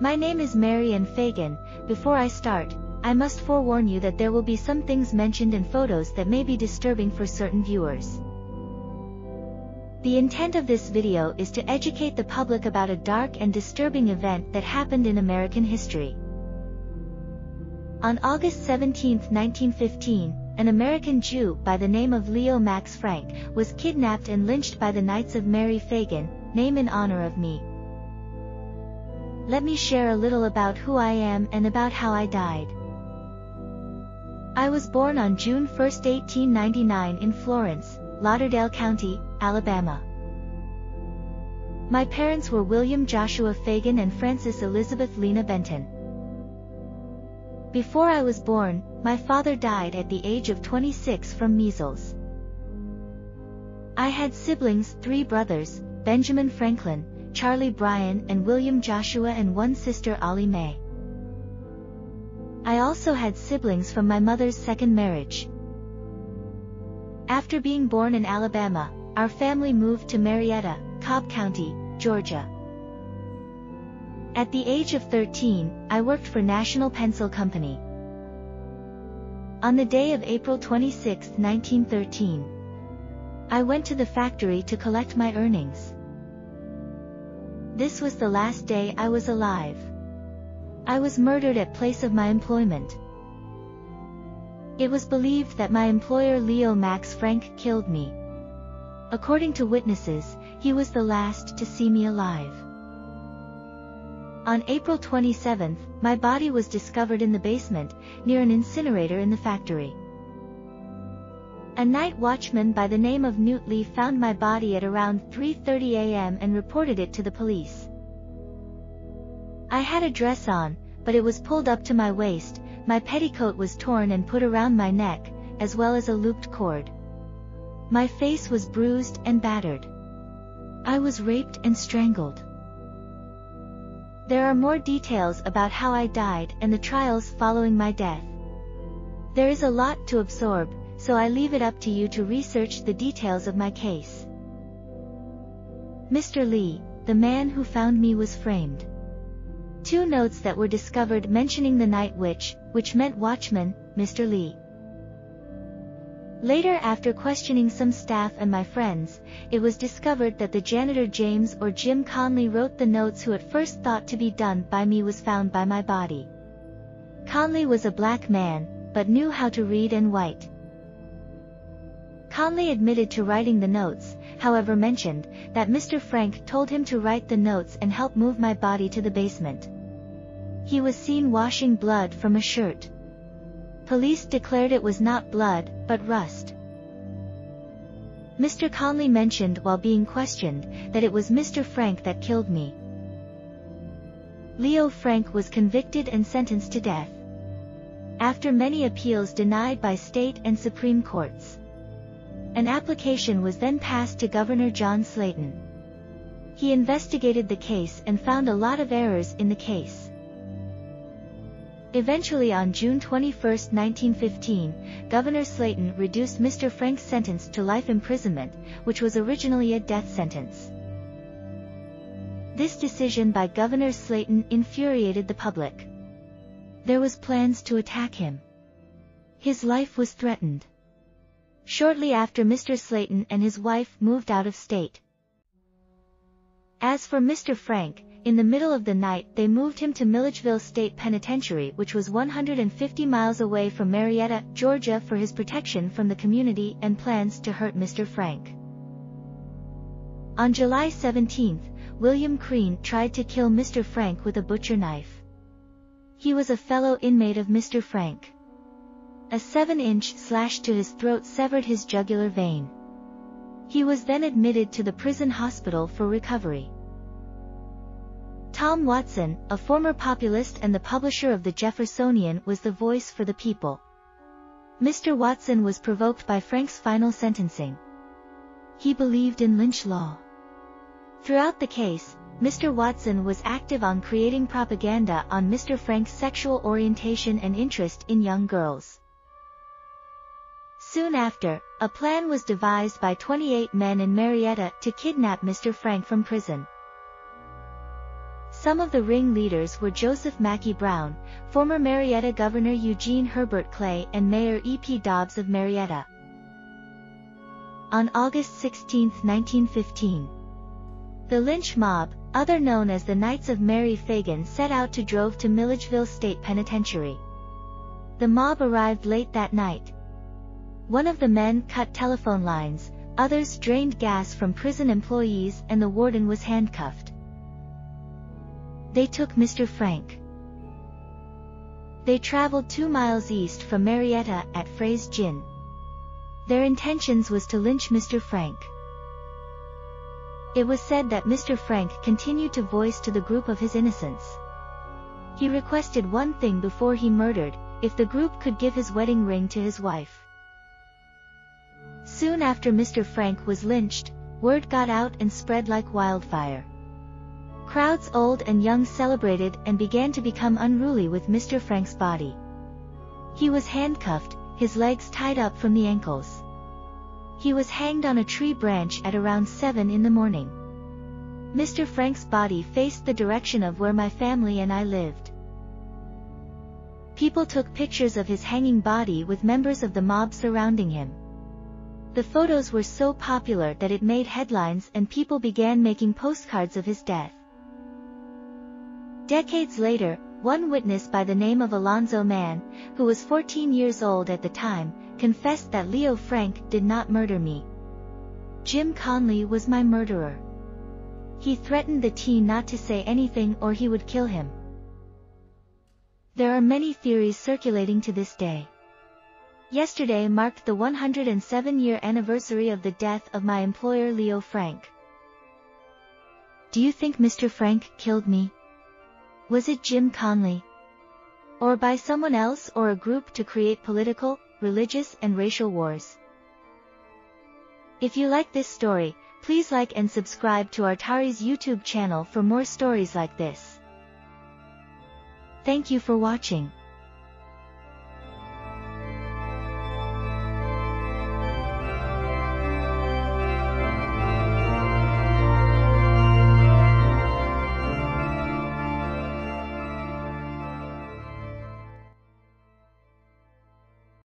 My name is Mary Ann Phagan. Before I start, I must forewarn you that there will be some things mentioned in photos that may be disturbing for certain viewers. The intent of this video is to educate the public about a dark and disturbing event that happened in American history. On August 17, 1915, an American Jew by the name of Leo Max Frank was kidnapped and lynched by the Knights of Mary Phagan, name in honor of me. Let me share a little about who I am and about how I died. I was born on June 1, 1899 in Florence, Lauderdale County, Alabama. My parents were William Joshua Phagan and Frances Elizabeth Lena Benton. Before I was born, my father died at the age of 26 from measles. I had siblings, three brothers, Benjamin Franklin, Charlie Bryan and William Joshua and one sister Ollie Mae. I also had siblings from my mother's second marriage. After being born in Alabama, our family moved to Marietta, Cobb County, Georgia. At the age of 13, I worked for National Pencil Company. On the day of April 26, 1913, I went to the factory to collect my earnings. This was the last day I was alive. I was murdered at place of my employment. It was believed that my employer Leo Max Frank killed me. According to witnesses, he was the last to see me alive. On April 27, my body was discovered in the basement, near an incinerator in the factory. A night watchman by the name of Newt Lee found my body at around 3.30 a.m. and reported it to the police. I had a dress on, but it was pulled up to my waist, my petticoat was torn and put around my neck, as well as a looped cord. My face was bruised and battered. I was raped and strangled. There are more details about how I died and the trials following my death. There is a lot to absorb, so I leave it up to you to research the details of my case. Mr. Lee, the man who found me was framed. Two notes that were discovered mentioning the night witch, which meant watchman, Mr. Lee. Later after questioning some staff and my friends, it was discovered that the janitor James or Jim Conley wrote the notes who at first thought to be done by me was found by my body. Conley was a black man, but knew how to read and write. Conley admitted to writing the notes, however mentioned, that Mr. Frank told him to write the notes and help move my body to the basement. He was seen washing blood from a shirt. Police declared it was not blood, but rust. Mr. Conley mentioned while being questioned, that it was Mr. Frank that killed me. Leo Frank was convicted and sentenced to death. After many appeals denied by state and Supreme Courts. An application was then passed to Governor John Slaton. He investigated the case and found a lot of errors in the case. Eventually on June 21, 1915, Governor Slaton reduced Mr. Frank's sentence to life imprisonment, which was originally a death sentence. This decision by Governor Slaton infuriated the public. There was plans to attack him. His life was threatened shortly after Mr. Slaton and his wife moved out of state. As for Mr. Frank, in the middle of the night they moved him to Milledgeville State Penitentiary which was 150 miles away from Marietta, Georgia for his protection from the community and plans to hurt Mr. Frank. On July 17, William Creen tried to kill Mr. Frank with a butcher knife. He was a fellow inmate of Mr. Frank. A 7-inch slash to his throat severed his jugular vein. He was then admitted to the prison hospital for recovery. Tom Watson, a former populist and the publisher of the Jeffersonian was the voice for the people. Mr. Watson was provoked by Frank's final sentencing. He believed in lynch law. Throughout the case, Mr. Watson was active on creating propaganda on Mr. Frank's sexual orientation and interest in young girls. Soon after, a plan was devised by 28 men in Marietta to kidnap Mr. Frank from prison. Some of the ring leaders were Joseph Mackey Brown, former Marietta Governor Eugene Herbert Clay and Mayor E.P. Dobbs of Marietta. On August 16, 1915, the lynch mob, other known as the Knights of Mary Phagan set out to drove to Milledgeville State Penitentiary. The mob arrived late that night. One of the men cut telephone lines, others drained gas from prison employees and the warden was handcuffed. They took Mr. Frank. They traveled two miles east from Marietta at Frey's Gin. Their intentions was to lynch Mr. Frank. It was said that Mr. Frank continued to voice to the group of his innocence. He requested one thing before he murdered, if the group could give his wedding ring to his wife. Soon after Mr. Frank was lynched, word got out and spread like wildfire. Crowds old and young celebrated and began to become unruly with Mr. Frank's body. He was handcuffed, his legs tied up from the ankles. He was hanged on a tree branch at around 7 in the morning. Mr. Frank's body faced the direction of where my family and I lived. People took pictures of his hanging body with members of the mob surrounding him. The photos were so popular that it made headlines and people began making postcards of his death. Decades later, one witness by the name of Alonzo Mann, who was 14 years old at the time, confessed that Leo Frank did not murder me. Jim Conley was my murderer. He threatened the teen not to say anything or he would kill him. There are many theories circulating to this day. Yesterday marked the 107-year anniversary of the death of my employer Leo Frank. Do you think Mr. Frank killed me? Was it Jim Conley? Or by someone else or a group to create political, religious and racial wars? If you like this story, please like and subscribe to Artari's YouTube channel for more stories like this. Thank you for watching.